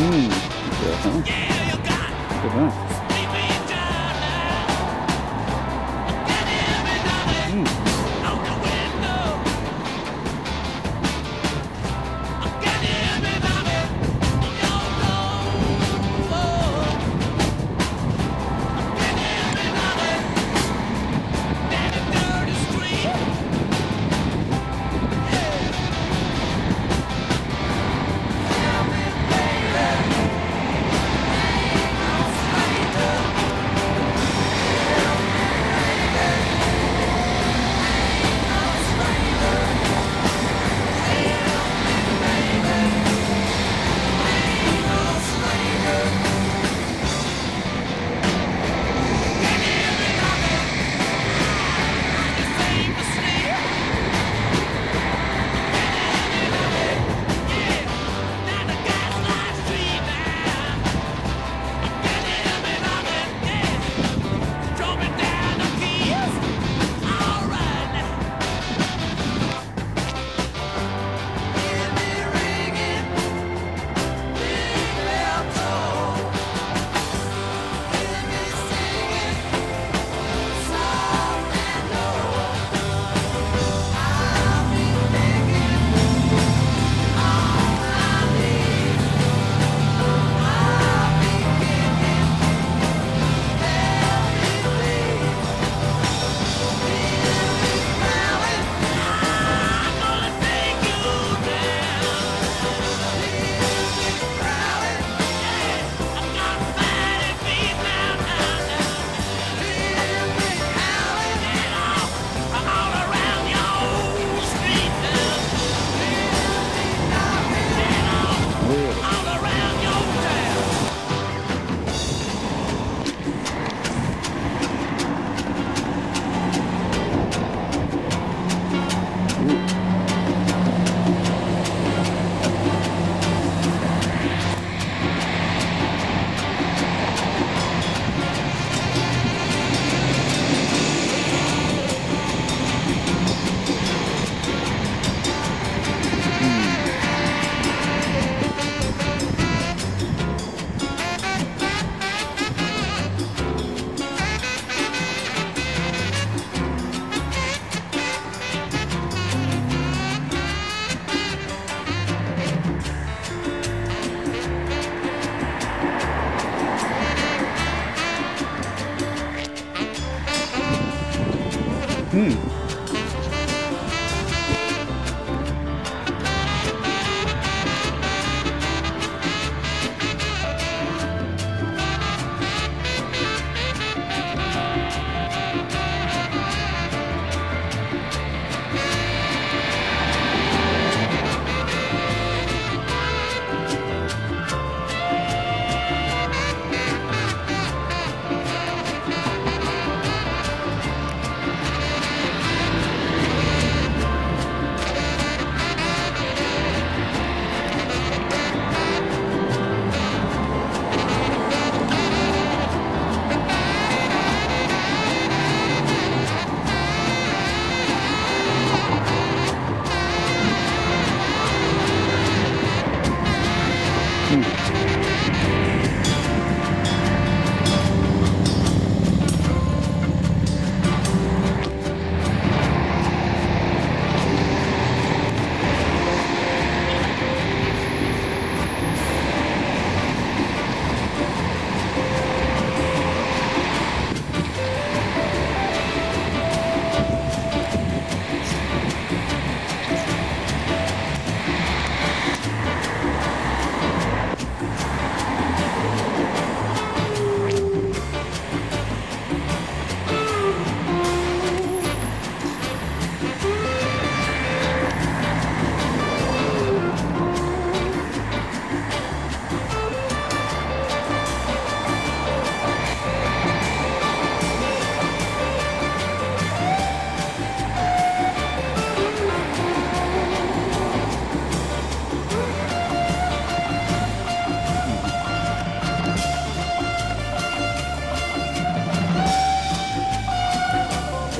sim que bom. Que bom. 嗯。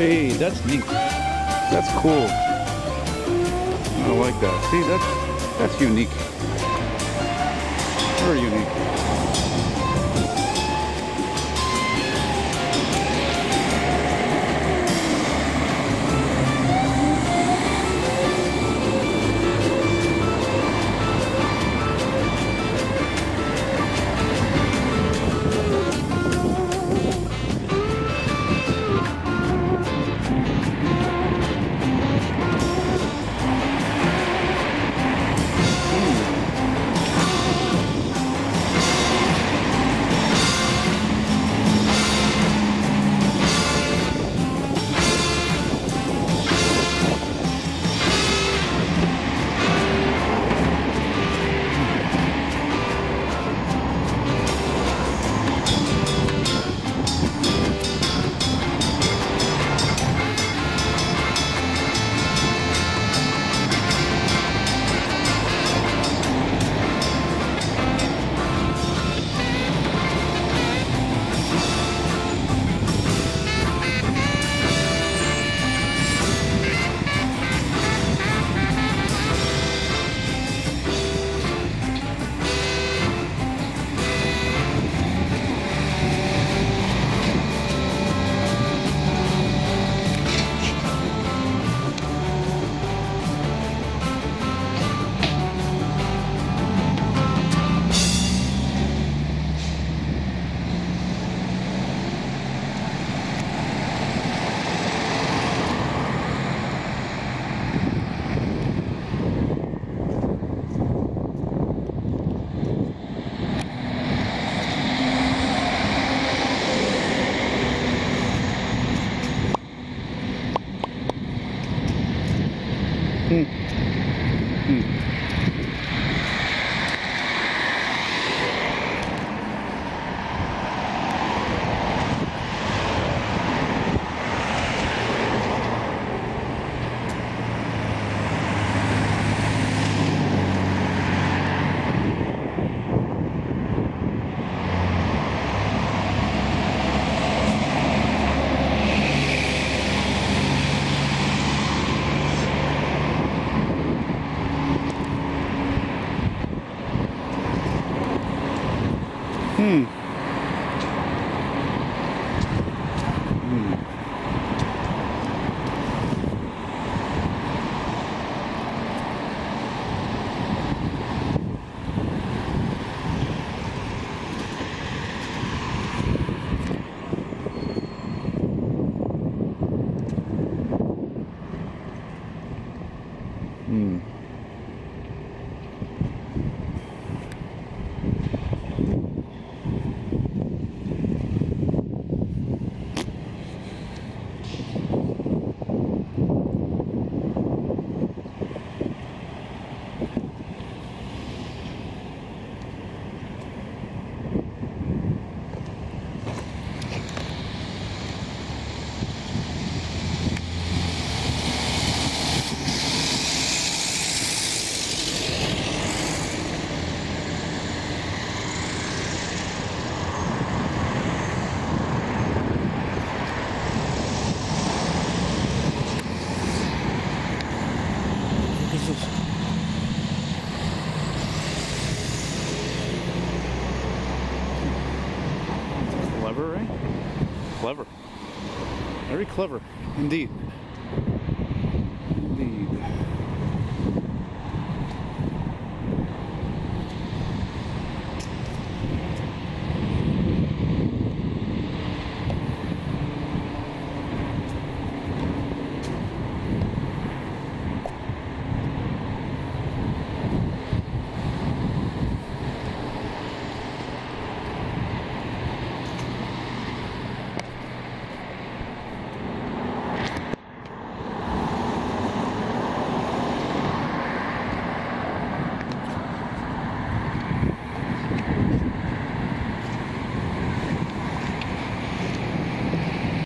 Hey, that's neat. That's cool. I like that. See, that's that's unique. Very unique. Very clever indeed.